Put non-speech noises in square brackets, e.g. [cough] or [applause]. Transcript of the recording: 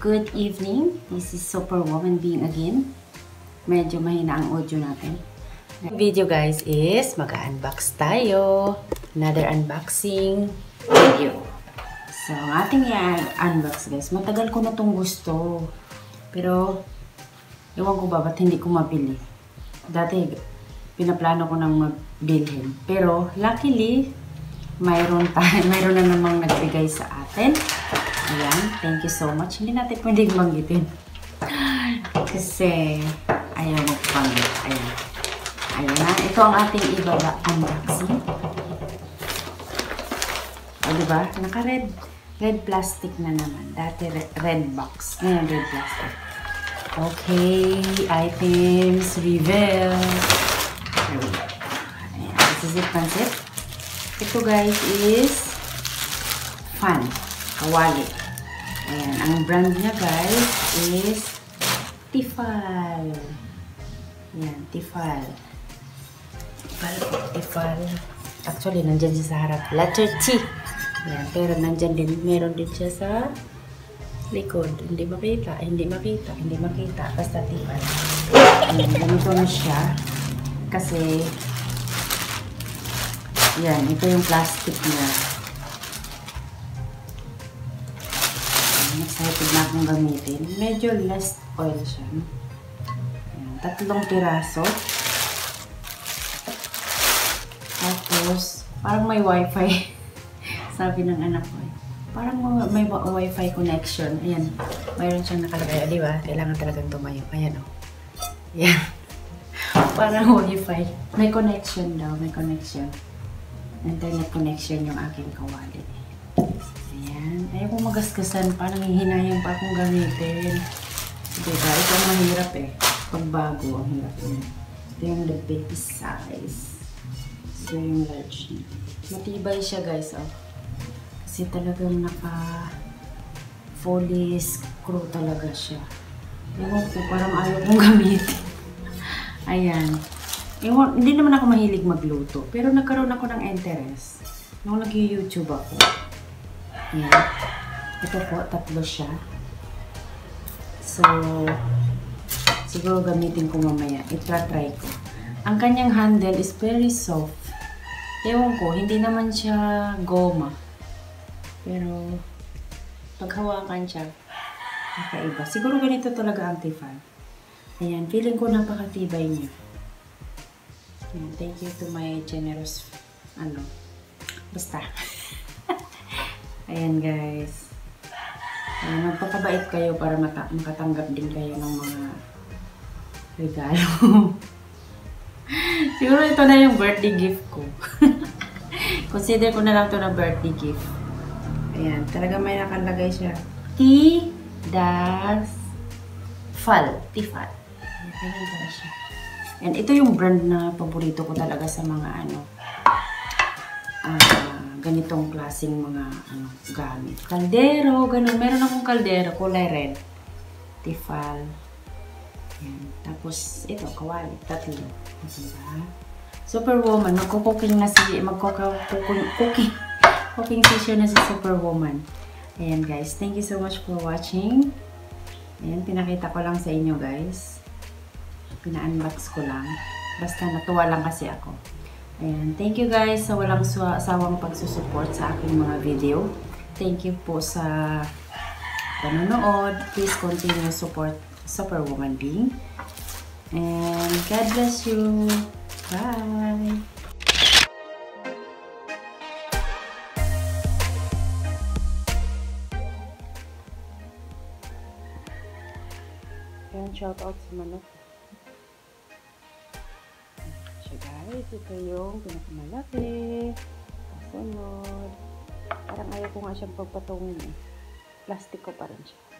Good evening. This is Superwoman being again. Medyo mahina ang audio natin. Video guys is mag-unbox tayo. Another unboxing video. So, ang ating i-unbox guys, matagal ko na itong gusto. Pero, ewan ko ba, ba't hindi ko mabili? Dati, pinaplano ko nang magbilhin. Pero, luckily, mayroon, tayo, [laughs] mayroon na namang nagbigay sa atin. Thank you so much. Hindi natin pwedeng banggitin. Kasi, ayaw mo banggit. Ayan. Ayan na. Ito ang ating ibaba unboxing. O, diba? Naka-red. Red plastic na naman. Dati red, red box. Ngayon, red plastic. Okay. Items. Reveal. There we go. Ayan. This is it, pansit. Ito guys is Fan. Kawali. Ayan. Ang brand niya guys is Tifal. Ayan. Tifal. Tifal. Tifal. Actually, nandyan siya sa harap. Letter T. Ayan. Pero nandyan din. Meron din siya sa likod. Hindi makita. Hindi makita. Hindi makita. Basta Tifal. Ayan. Ganito na siya. Kasi yan, ito yung plastic niya. Excited na akong gamitin. Medyo less oil siya. Tatlong piraso. Tapos, parang may wifi. [laughs] Sabi ng anak ko. Parang may wifi connection. Ayan, mayroon siyang nakalagay. O, di ba? Kailangan talagang tumayo. Ayan, o. Oh. Ayan. [laughs] parang wifi. May connection daw. May connection internet connection yung aking kawali. Ayan. Ayaw ko magasgasan pa. Nangihinayang pa akong gamitin. Diba? Ito ang mahirap eh. Pagbago, ang hirap niya. Ito yung the big size. Ito yung large niya. Matibay siya guys, oh. Kasi talagang naka fully screw talaga siya. Ewan ko, parang ayaw kong [laughs] gamitin. Ayan. Ewan, hindi naman ako mahilig magluto. Pero nagkaroon ako ng interest. Nung nag-YouTube ako. Yan. Ito po, tatlo siya. So, siguro gamitin ko mamaya. Itra-try ko. Ang kanyang handle is very soft. Ewan ko, hindi naman siya goma. Pero, paghawakan siya, nakaiba. Siguro ganito talaga ang Tifal. Ayan, feeling ko napakatibay niya. And thank you to my generous, ano, basta. [laughs] Ayan guys. Ayan, magpakabait kayo para mata makatanggap din kayo ng mga regalo. [laughs] Siguro ito na yung birthday gift ko. [laughs] Consider ko na lang ito na birthday gift. Ayan, talaga may nakalagay siya. T das fal. Tifal. Ayan, pala siya. And ito yung brand na paborito ko talaga sa mga ano uh, ganitong klaseng mga ano gamit. Kaldero, ganun. Meron akong kaldero, kulay red. Tifal. Yan. Tapos, ito, kawali. Tatlo. Diba? Superwoman. Magko-cooking na si, magko-cooking, cooking, cooking session na si Superwoman. Ayan guys. Thank you so much for watching. Ayan, pinakita ko lang sa inyo guys. Pina-unbox ko lang. Basta natuwa lang kasi ako. Ayan. Thank you guys sa walang sawang pagsusupport sa aking mga video. Thank you po sa panonood. Please continue support Superwoman Being. And God bless you. Bye! Ayan, shout out sa manok guys. Ito yung pinakamalaki. Kasunod. Parang ayaw ko nga siyang pagpatungin eh. Plastic ko pa rin siya.